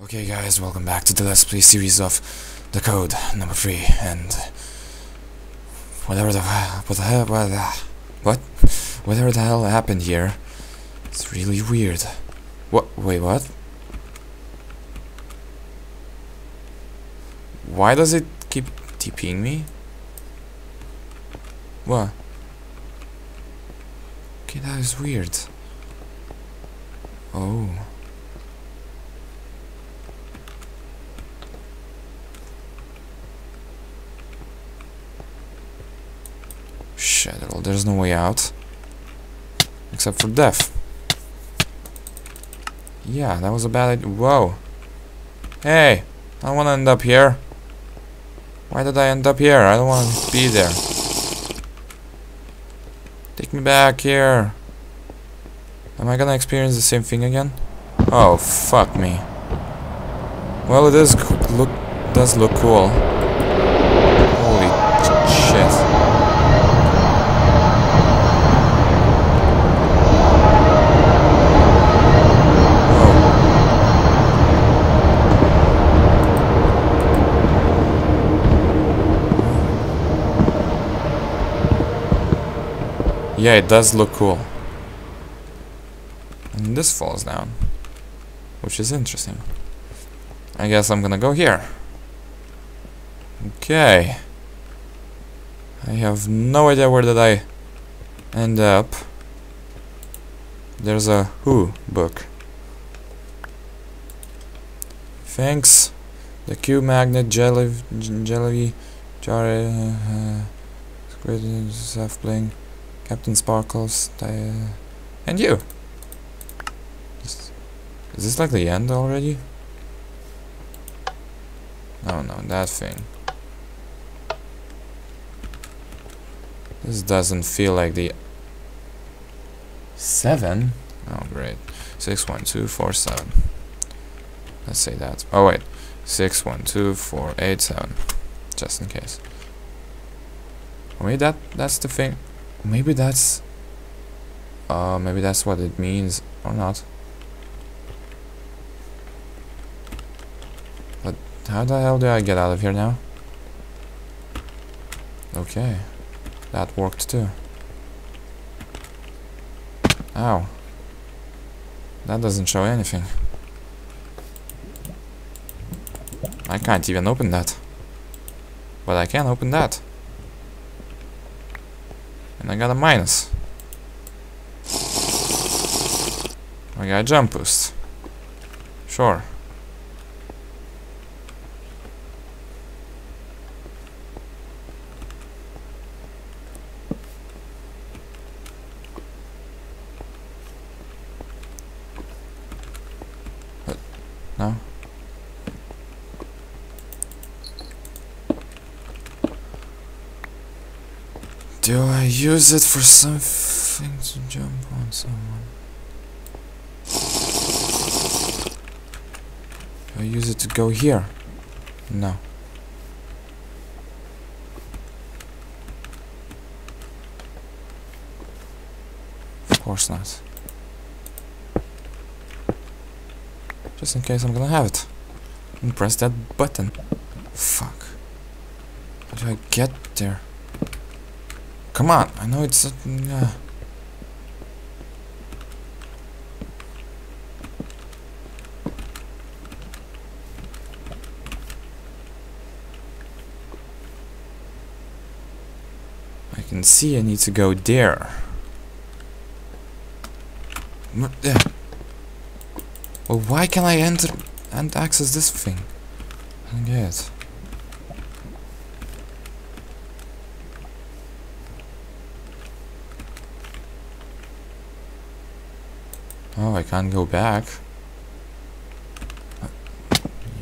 Okay guys, welcome back to the Let's Play series of The Code number 3 and whatever the what the hell what the, what whatever the hell happened here it's really weird. What wait what? Why does it keep TPing me? What? Okay, that is weird. Oh. Well, there's no way out. Except for death. Yeah, that was a bad idea. Whoa. Hey, I don't want to end up here. Why did I end up here? I don't want to be there. Take me back here. Am I gonna experience the same thing again? Oh, fuck me. Well, it is look does look cool. Holy shit. Yeah, it does look cool. And this falls down. Which is interesting. I guess I'm gonna go here. Okay. I have no idea where did I end up. There's a Who book. Thanks. The Q magnet jelly jelly jar uh, uh, self playing. Captain Sparkles, uh, and you. Is this like the end already? No, no, that thing. This doesn't feel like the seven. Oh, great. Six one two four seven. Let's say that. Oh wait, six one two four eight seven, just in case. Wait, that that's the thing. Maybe that's... Uh, maybe that's what it means, or not. But how the hell do I get out of here now? Okay. That worked too. Ow. That doesn't show anything. I can't even open that. But I can open that. And I got a minus. I got a jump boost. Sure. No? Do I use it for something to jump on someone? Do I use it to go here? No. Of course not. Just in case I'm gonna have it. And press that button. Fuck. How do I get there? Come on, I know it's... Uh, I can see I need to go there. Well, why can I enter and access this thing? I don't get it. Oh, I can't go back.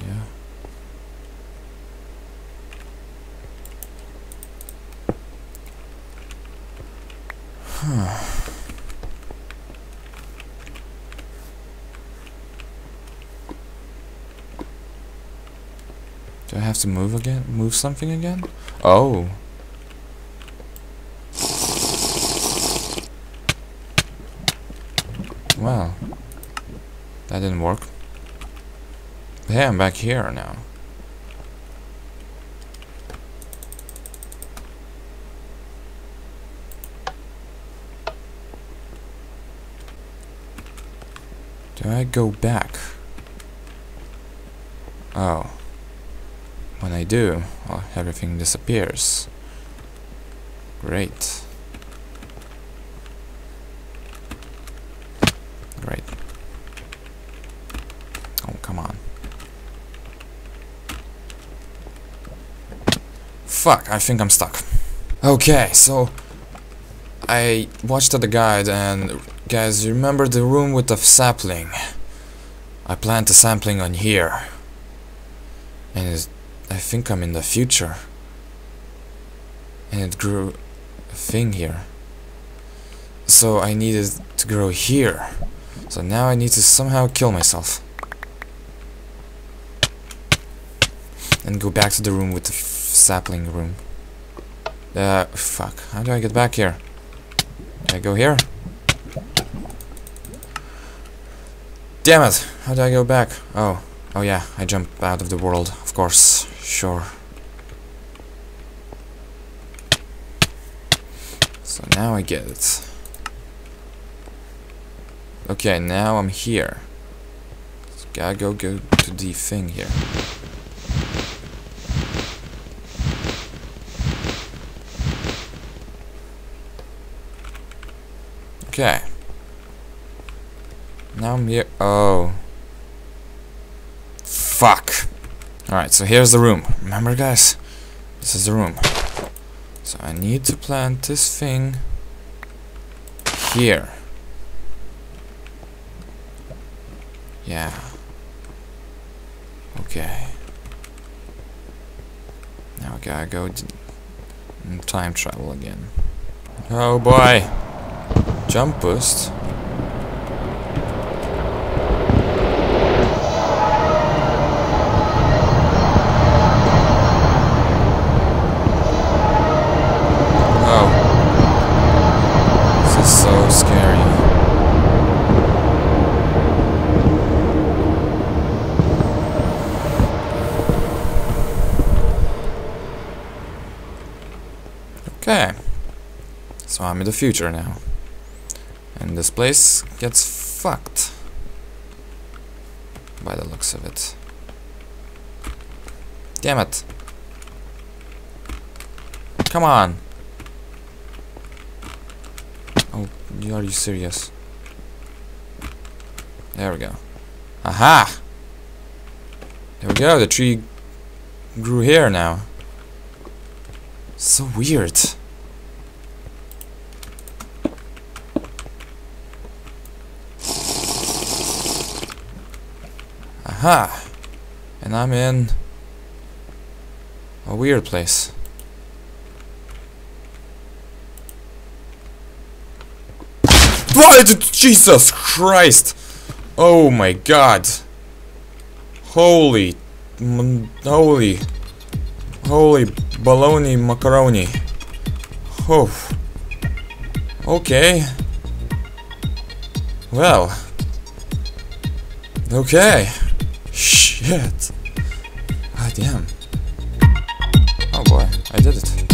Yeah. Do I have to move again? Move something again? Oh. Well, that didn't work. Hey, I'm back here now. Do I go back? Oh. When I do, well, everything disappears. Great. Oh, come on. Fuck, I think I'm stuck. Okay, so... I watched the guide and... Guys, remember the room with the sapling? I planted a sapling on here. And I think I'm in the future. And it grew a thing here. So I needed to grow here. So now I need to somehow kill myself. And go back to the room with the sapling room. Uh, fuck. How do I get back here? Can I go here? Damn it! How do I go back? Oh. Oh yeah, I jump out of the world, of course. Sure. So now I get it. Okay, now I'm here. So gotta go go to the thing here. Okay. Now I'm here. Oh. Fuck. Alright, so here's the room. Remember, guys? This is the room. So I need to plant this thing here. Yeah. Okay. Now I gotta go time travel again. Oh boy! Jump boost. Oh. This is so scary. Okay. So I'm in the future now. And this place gets fucked. By the looks of it. Damn it. Come on. Oh, are you serious? There we go. Aha! There we go, the tree grew here now. So weird. Aha! And I'm in a weird place. What? Jesus Christ! Oh my god! Holy, holy, holy baloney macaroni! Oh. Okay. Well. Okay. Shit. Ah, damn. Oh boy, I did it.